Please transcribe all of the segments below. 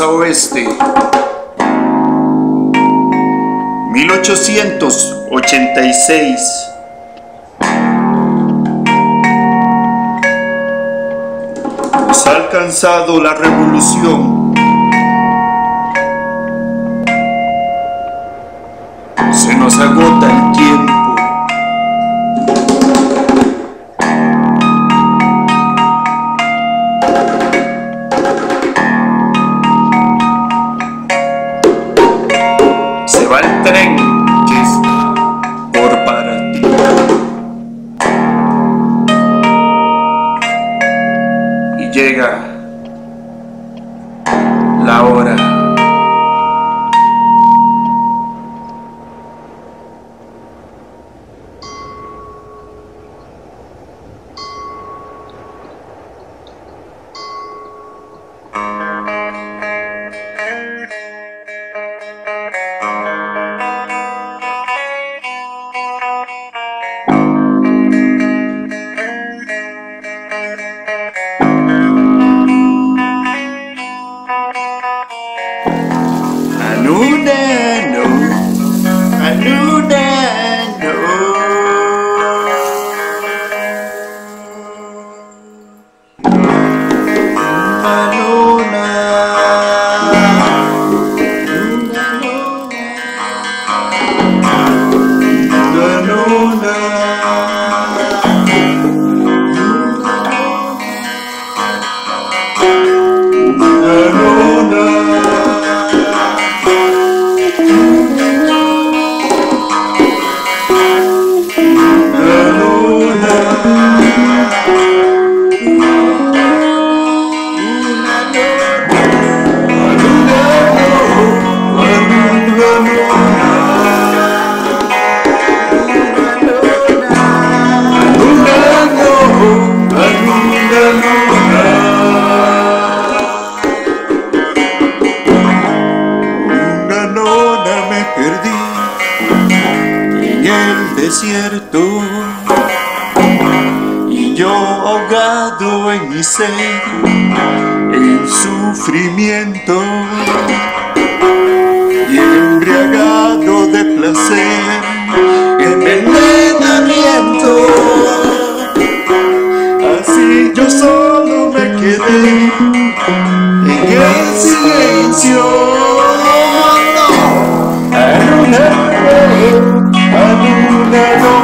Casa Oeste, 1886. Nos ha alcanzado la revolución. Llega la hora. En sed, en sufrimiento y embriagado de placer, envenenamiento. Así yo solo me quedé en el silencio. Anuna, anuna, nona. Anuna,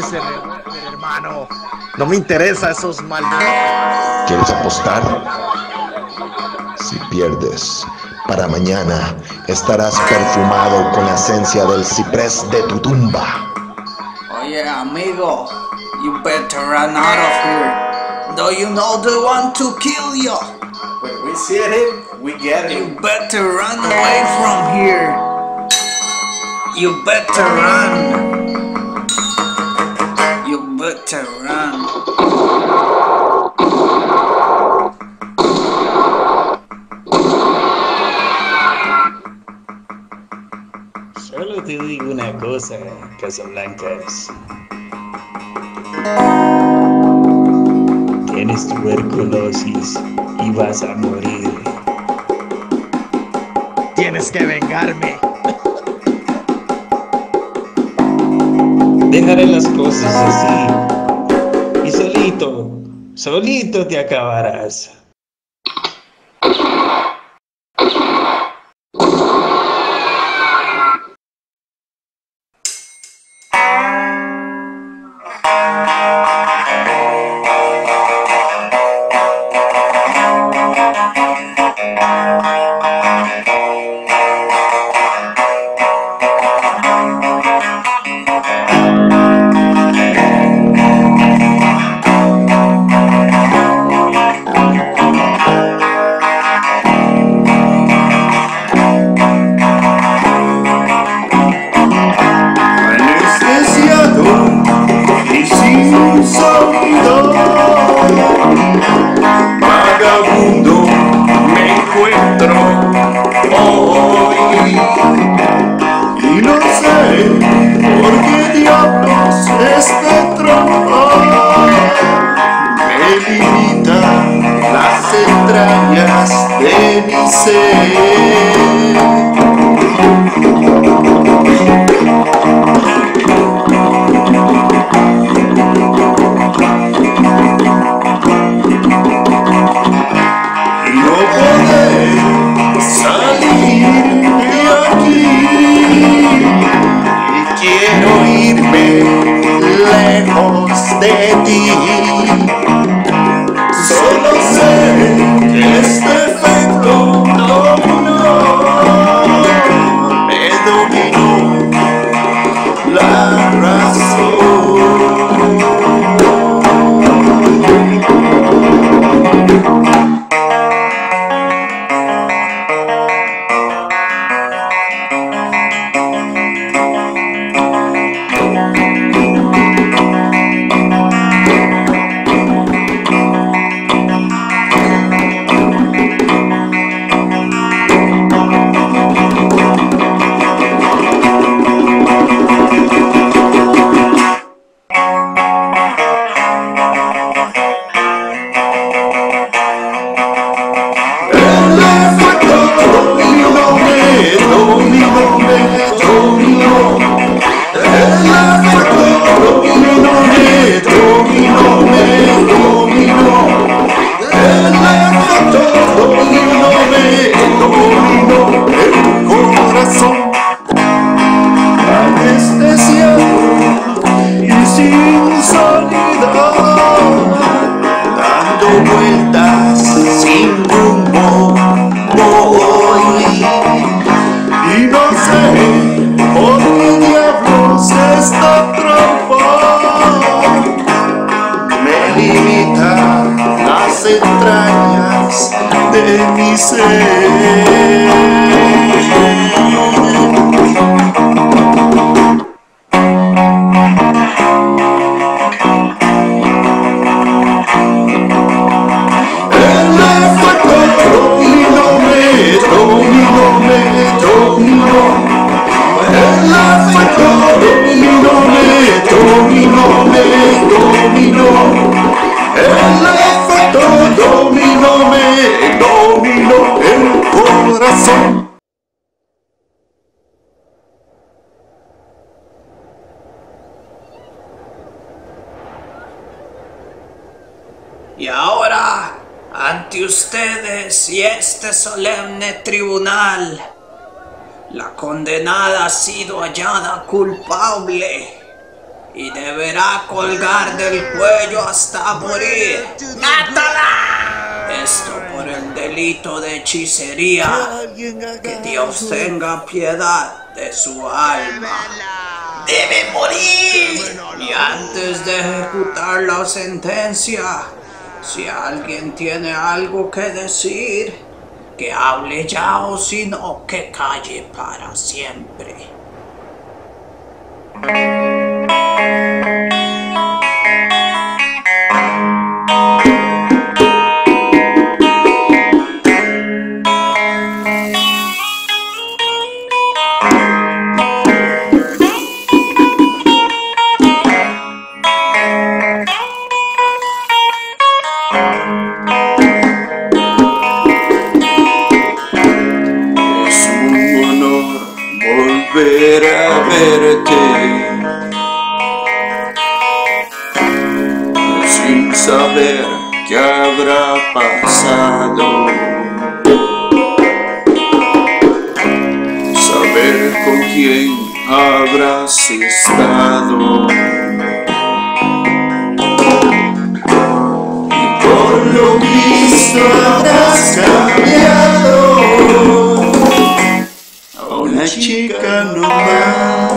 Hermano. No me interesa esos malditos. ¿Quieres apostar? Si pierdes, para mañana estarás perfumado con la esencia del ciprés de tu tumba. Oye, amigo, you better run out of here. Do you know they want to kill you? We see him, we get You him. better run away from here. You better run. Solo te digo una cosa, Casablancas. Tienes tuberculosis y vas a morir. Tienes que vengarme. Dejaré las cosas así. Solito te acabarás. be de mi ante ustedes y este solemne tribunal, la condenada ha sido hallada culpable y deberá colgar del cuello hasta morir. ¡Mátala! Esto por el delito de hechicería. Que Dios tenga piedad de su alma. ¡Debe morir! Y antes de ejecutar la sentencia, Si alguien tiene algo que decir, que hable ya o si no, que calle para siempre. Saber qué habrá pasado. Saber con quién habrás estado. Y por lo visto habrás cambiado a una chica normal.